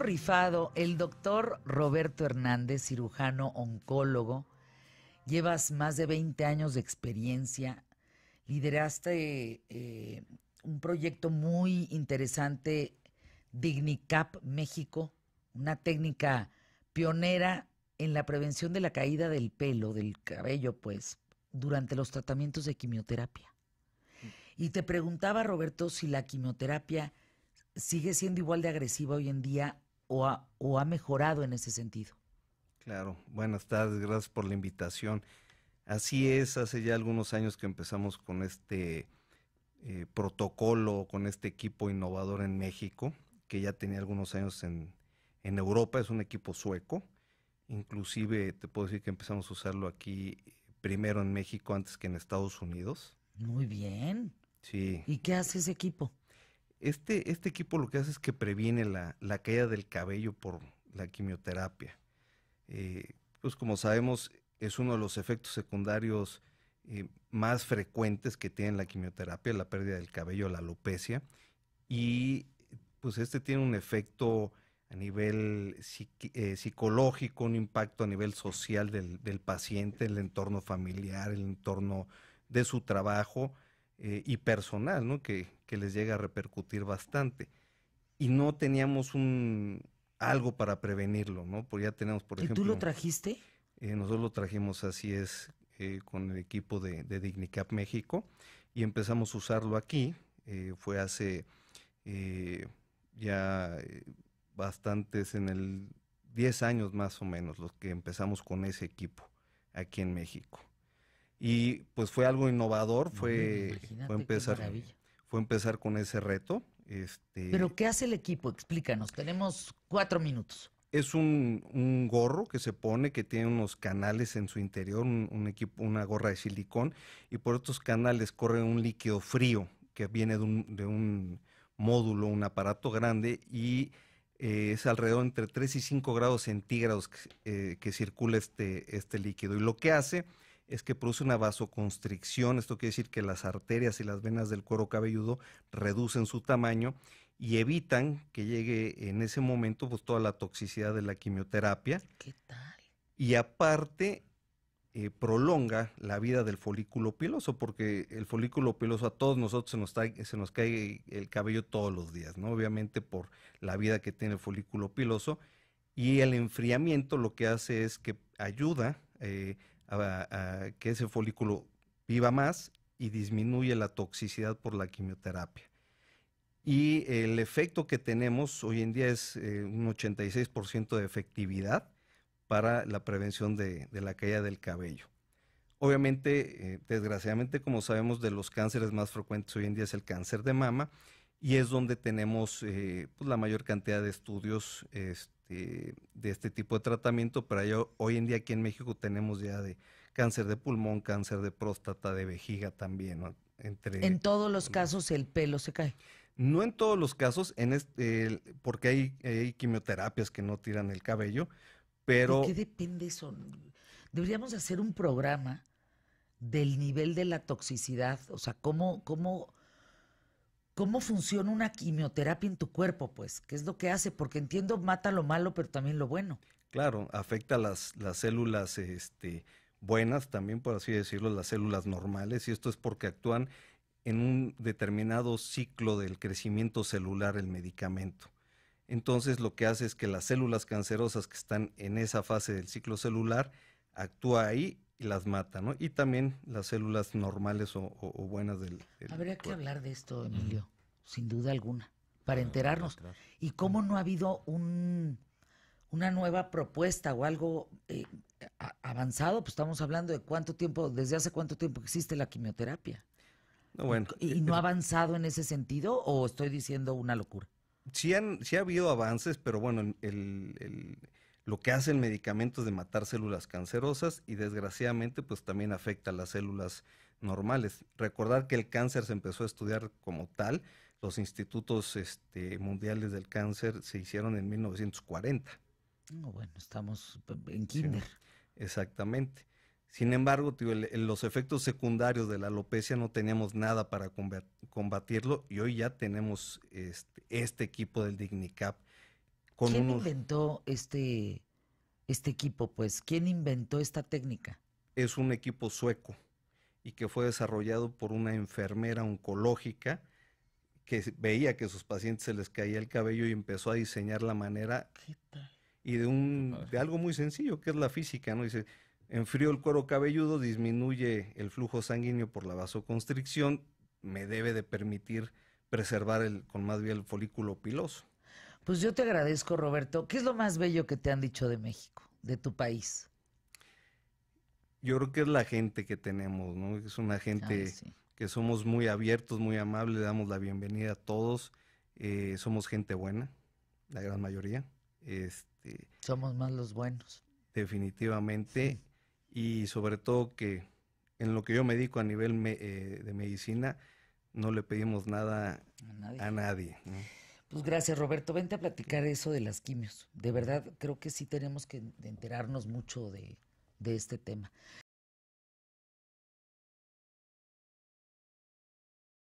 rifado. El doctor Roberto Hernández, cirujano oncólogo, llevas más de 20 años de experiencia. Lideraste eh, un proyecto muy interesante, Dignicap México, una técnica pionera en la prevención de la caída del pelo, del cabello, pues, durante los tratamientos de quimioterapia. Y te preguntaba, Roberto, si la quimioterapia sigue siendo igual de agresiva hoy en día o ha, o ha mejorado en ese sentido. Claro, buenas tardes, gracias por la invitación. Así es, hace ya algunos años que empezamos con este eh, protocolo, con este equipo innovador en México, que ya tenía algunos años en, en Europa, es un equipo sueco. Inclusive te puedo decir que empezamos a usarlo aquí primero en México antes que en Estados Unidos. Muy bien. Sí. ¿Y qué hace ese equipo? Este, este equipo lo que hace es que previene la, caída del cabello por la quimioterapia. Eh, pues como sabemos, es uno de los efectos secundarios eh, más frecuentes que tiene la quimioterapia, la pérdida del cabello, la alopecia. Y pues este tiene un efecto a nivel eh, psicológico, un impacto a nivel social del, del, paciente, el entorno familiar, el entorno de su trabajo eh, y personal, ¿no? Que, que, les llega a repercutir bastante. Y no teníamos un algo para prevenirlo, ¿no? Porque ya tenemos, por ejemplo... ¿Y tú lo trajiste? Eh, nosotros lo trajimos, así es, eh, con el equipo de, de, Dignicap México y empezamos a usarlo aquí. fue hace ya bastantes, en el 10 años más o menos, los que empezamos con ese equipo aquí en México. Y pues fue algo innovador, fue, fue empezar, fue empezar con ese reto. Este, Pero ¿qué hace el equipo? Explícanos, tenemos cuatro minutos. Es un, un, gorro que se pone que tiene unos canales en su interior, un, equipo, una gorra de silicón, y por estos canales corre un líquido frío que viene de un, de un módulo, un aparato grande, y eh, es alrededor entre 3 y 5 grados centígrados que, eh, que circula este, este líquido. Y lo que hace es que produce una vasoconstricción, esto quiere decir que las arterias y las venas del cuero cabelludo reducen su tamaño y evitan que llegue en ese momento pues toda la toxicidad de la quimioterapia. ¿Qué tal? Y aparte eh, prolonga la vida del folículo piloso, porque el folículo piloso a todos nosotros se nos, se nos cae el cabello todos los días, ¿no? Obviamente por la vida que tiene el folículo piloso. Y el enfriamiento lo que hace es que ayuda eh, a, que ese folículo viva más y disminuye la toxicidad por la quimioterapia. Y el efecto que tenemos hoy en día es eh, un 86% de efectividad para la prevención de, la caída del cabello. Obviamente, eh, desgraciadamente, como sabemos, de los cánceres más frecuentes hoy en día es el cáncer de mama y es donde tenemos eh, pues, la mayor cantidad de estudios este, de este tipo de tratamiento, pero hoy en día aquí en México tenemos ya de cáncer de pulmón, cáncer de próstata, de vejiga también. Entre, en todos los casos el pelo se cae. No en todos los casos, en este, porque hay, hay, quimioterapias que no tiran el cabello, pero... ¿De qué depende eso? Deberíamos hacer un programa del nivel de la toxicidad, o sea, cómo, cómo cómo funciona una quimioterapia en tu cuerpo, pues, qué es lo que hace, porque entiendo mata lo malo, pero también lo bueno. Claro, afecta las, las células este, buenas, también por así decirlo, las células normales, y esto es porque actúan en un determinado ciclo del crecimiento celular el medicamento. Entonces lo que hace es que las células cancerosas que están en esa fase del ciclo celular actúa ahí y las mata, ¿no? Y también las células normales o, buenas del, Habría que hablar de esto, Emilio, sin duda alguna, para enterarnos. ¿Y cómo no ha habido un, una nueva propuesta o algo eh, avanzado? Pues estamos hablando de cuánto tiempo, desde hace cuánto tiempo existe la quimioterapia. bueno, ¿Y, y no ha avanzado en ese sentido o estoy diciendo una locura? Sí, han, sí ha habido avances, pero bueno, el lo que hace el medicamento es de matar células cancerosas y desgraciadamente pues también afecta a las células normales. Recordar que el cáncer se empezó a estudiar como tal, los institutos este, mundiales del cáncer se hicieron en 1940. bueno, estamos en kinder. exactamente. Sin embargo, los efectos secundarios de la alopecia no teníamos nada para combatirlo y hoy ya tenemos este, este equipo del Dignicap ¿Quién inventó este, este equipo? Pues, ¿quién inventó esta técnica? Es un equipo sueco y que fue desarrollado por una enfermera oncológica que veía que a sus pacientes se les caía el cabello y empezó a diseñar la manera y de un de algo muy sencillo que es la física, ¿no? Dice, enfrío el cuero cabelludo, disminuye el flujo sanguíneo por la vasoconstricción, me debe de permitir preservar el con más bien el folículo piloso. Pues yo te agradezco, Roberto. ¿Qué es lo más bello que te han dicho de México, de tu país? Yo creo que es la gente que tenemos, ¿no? Es una gente que somos muy abiertos, muy amables, le damos la bienvenida a todos. Eh, somos gente buena, la gran mayoría. Este, somos más los buenos. Definitivamente. Y sobre todo que en lo que yo me dedico a nivel eh, de medicina, no le pedimos nada a nadie. Pues gracias, Roberto. Vente a platicar eso de las quimios. De verdad, creo que sí tenemos que enterarnos mucho de, de este tema.